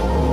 Bye.